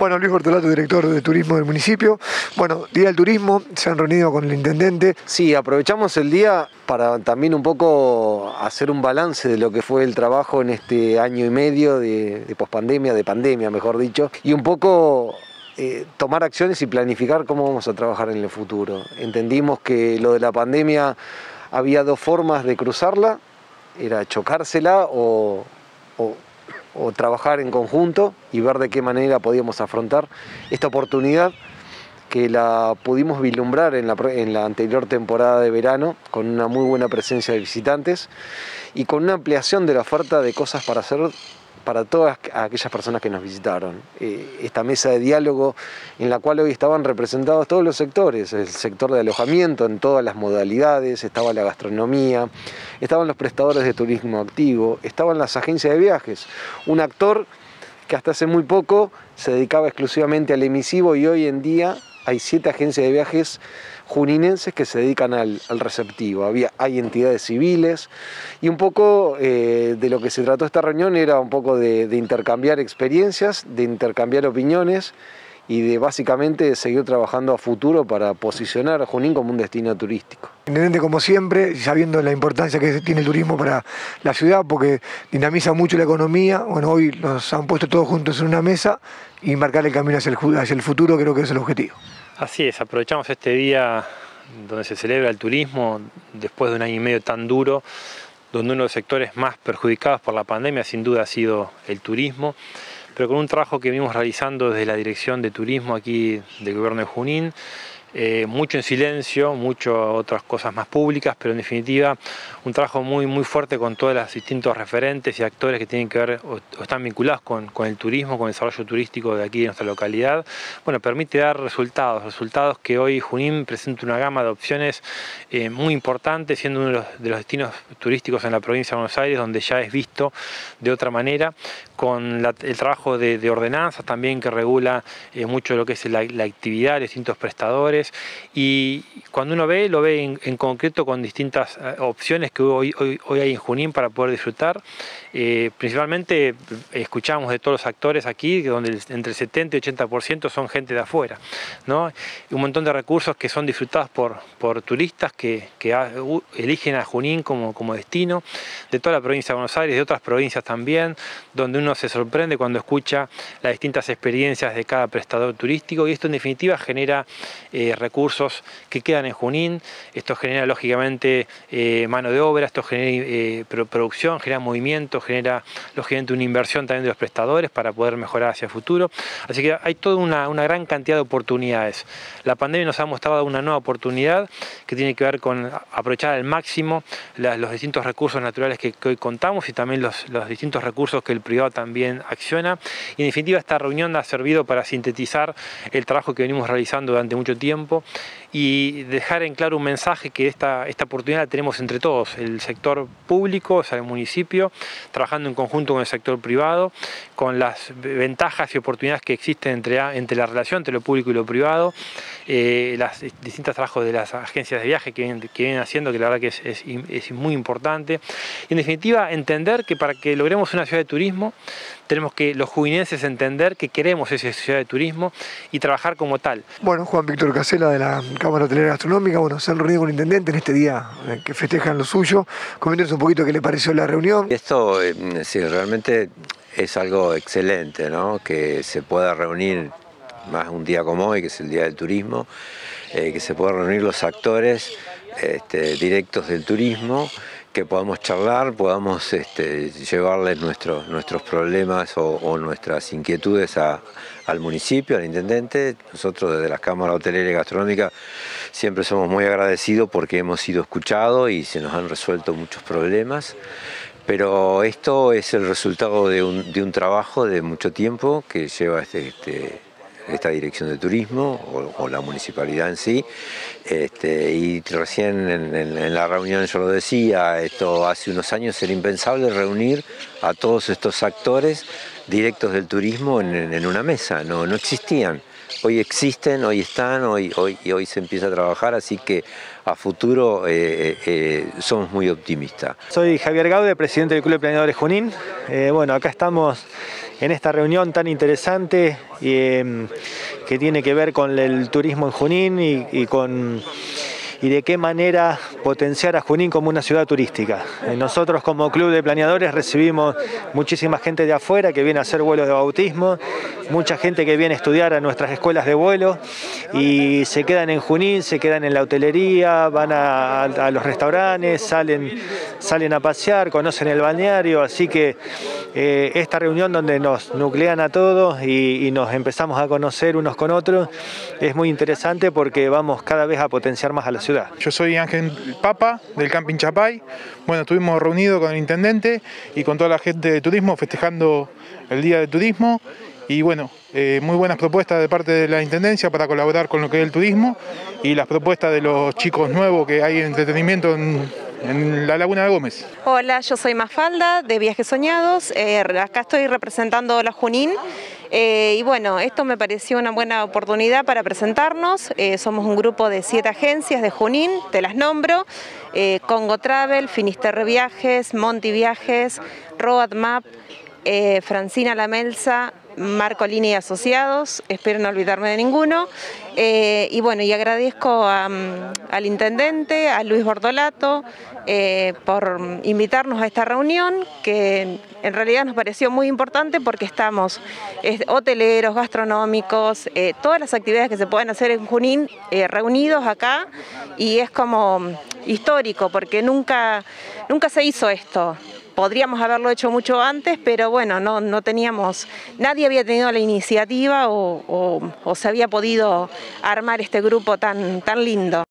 Bueno, Luis Bortolato, director de turismo del municipio. Bueno, Día del Turismo, se han reunido con el intendente. Sí, aprovechamos el día para también un poco hacer un balance de lo que fue el trabajo en este año y medio de, de pospandemia, de pandemia, mejor dicho, y un poco eh, tomar acciones y planificar cómo vamos a trabajar en el futuro. Entendimos que lo de la pandemia había dos formas de cruzarla, era chocársela o, o trabajar en conjunto y ver de qué manera podíamos afrontar esta oportunidad que la pudimos vislumbrar en la, en la, anterior temporada de verano con una muy buena presencia de visitantes y con una ampliación de la oferta de cosas para hacer para todas aquellas personas que nos visitaron. Eh, esta mesa de diálogo en la cual hoy estaban representados todos los sectores, el sector de alojamiento en todas las modalidades, estaba la gastronomía, estaban los prestadores de turismo activo, estaban las agencias de viajes, un actor que hasta hace muy poco se dedicaba exclusivamente al emisivo y hoy en día hay siete agencias de viajes juninenses que se dedican al, receptivo. Había, hay entidades civiles y un poco eh, de lo que se trató esta reunión era un poco de, intercambiar experiencias, de intercambiar opiniones y de básicamente seguir trabajando a futuro para posicionar a Junín como un destino turístico. Intendente, como siempre, sabiendo la importancia que tiene el turismo para la ciudad, porque dinamiza mucho la economía, bueno, hoy los han puesto todos juntos en una mesa y marcar el camino hacia el, hacia el futuro creo que es el objetivo. Así es, aprovechamos este día donde se celebra el turismo después de un año y medio tan duro, donde uno de los sectores más perjudicados por la pandemia sin duda ha sido el turismo, pero con un trabajo que venimos realizando desde la Dirección de Turismo aquí del Gobierno de Junín, eh, mucho en silencio, mucho otras cosas más públicas, pero en definitiva un trabajo muy, muy fuerte con todos los distintos referentes y actores que tienen que ver o, están vinculados con, el turismo, con el desarrollo turístico de aquí de nuestra localidad. Bueno, permite dar resultados, resultados que hoy Junín presenta una gama de opciones eh, muy importantes, siendo uno de los, de los, destinos turísticos en la provincia de Buenos Aires, donde ya es visto de otra manera, con el trabajo de, ordenanzas también que regula eh, mucho lo que es la, la actividad de distintos prestadores, y cuando uno ve, lo ve en, concreto con distintas eh, opciones que hoy, hoy, hay en Junín para poder disfrutar. Eh, principalmente eh, escuchamos de todos los actores aquí, donde entre el 70 y 80% son gente de afuera. ¿no? un montón de recursos que son disfrutados por, por turistas que, que eligen a Junín como, como destino, de toda la provincia de Buenos Aires, de otras provincias también, donde uno se sorprende cuando escucha las distintas experiencias de cada prestador turístico y esto en definitiva genera recursos que quedan en Junín, esto genera lógicamente eh, mano de obra, esto genera eh, producción, genera movimiento, genera lógicamente una inversión también de los prestadores para poder mejorar hacia el futuro, así que hay toda una, gran cantidad de oportunidades. La pandemia nos ha mostrado una nueva oportunidad que tiene que ver con aprovechar al máximo los distintos recursos naturales que, hoy contamos y también los, los distintos recursos que el privado también acciona. Y en definitiva esta reunión ha servido para sintetizar el trabajo que venimos realizando durante mucho tiempo y dejar en claro un mensaje que esta, esta oportunidad la tenemos entre todos, el sector público, o sea, el municipio, trabajando en conjunto con el sector privado, con las ventajas y oportunidades que existen entre, entre la relación entre lo público y lo privado, eh, las distintos trabajos de las agencias de viaje que vienen, que vienen haciendo, que la verdad que es, es, es muy importante. Y en definitiva, entender que para que logremos una ciudad de turismo, tenemos que los jubilenses entender que queremos esa ciudad de turismo y trabajar como tal. Bueno, Juan Víctor Casela de la Cámara Hotelera Gastronómica, bueno, se han reunido con el intendente en este día eh, que festejan lo suyo. Coméntenos un poquito qué le pareció la reunión. Esto, eh, sí, realmente es algo excelente, ¿no? Que se pueda reunir más un día como hoy, que es el Día del Turismo, eh, que se puedan reunir los actores este, directos del turismo que podamos charlar, podamos este, llevarles nuestros, nuestros problemas o, nuestras inquietudes al municipio, al intendente. Nosotros desde las cámaras hotelera y gastronómica siempre somos muy agradecidos porque hemos sido escuchados y se nos han resuelto muchos problemas. Pero esto es el resultado de un, de un trabajo de mucho tiempo que lleva este, este esta dirección de turismo o, la municipalidad en sí. Este, y recién en, la reunión yo lo decía, esto hace unos años era impensable reunir a todos estos actores directos del turismo en, una mesa, no, no existían. Hoy existen, hoy están, hoy, hoy, y hoy se empieza a trabajar, así que a futuro eh, eh, somos muy optimistas. Soy Javier Gaude, presidente del Club de Planeadores Junín. Eh, bueno, acá estamos en esta reunión tan interesante em, que tiene que ver con el turismo en Junín y con y de qué manera potenciar a Junín como una ciudad turística. Eh, nosotros como club de planeadores recibimos muchísima gente de afuera que viene a hacer vuelos de bautismo, mucha gente que viene a estudiar a nuestras escuelas de vuelo y se quedan en Junín, se quedan en la hotelería, van a, los restaurantes, salen, salen a pasear, conocen el balneario, así que eh, esta reunión donde nos nuclean a todos y, nos empezamos a conocer unos con otros es muy interesante porque vamos cada vez a potenciar más a la ciudad. Yo soy Ángel Papa del Camping Chapay. Bueno, estuvimos reunidos con el intendente y con toda la gente de turismo festejando el Día de Turismo. Y bueno, eh, muy buenas propuestas de parte de la Intendencia para colaborar con lo que es el turismo y las propuestas de los chicos nuevos que hay en entretenimiento en, la Laguna de Gómez. Hola, yo soy Mafalda de Viajes Soñados. Eh, acá estoy representando la Junín. Eh, y bueno, esto me pareció una buena oportunidad para presentarnos. Eh, somos un grupo de siete agencias de Junín, te las nombro. Eh, Congo Travel, Finisterre Viajes, Monti Viajes, Road Map, Francina Lamelsa, Marco Lini y Asociados, espero no olvidarme de ninguno. Eh, y bueno, y agradezco mm, al intendente, a Luis Bordolato, eh, por invitarnos a esta reunión, que en realidad nos pareció muy importante porque estamos hoteleros, gastronómicos, eh, todas las actividades que se pueden hacer en Junín reunidos acá y es como histórico porque nunca, nunca se hizo esto podríamos haberlo hecho mucho antes, pero bueno, no, no teníamos, nadie había tenido la iniciativa o, se había podido armar este grupo tan, tan lindo.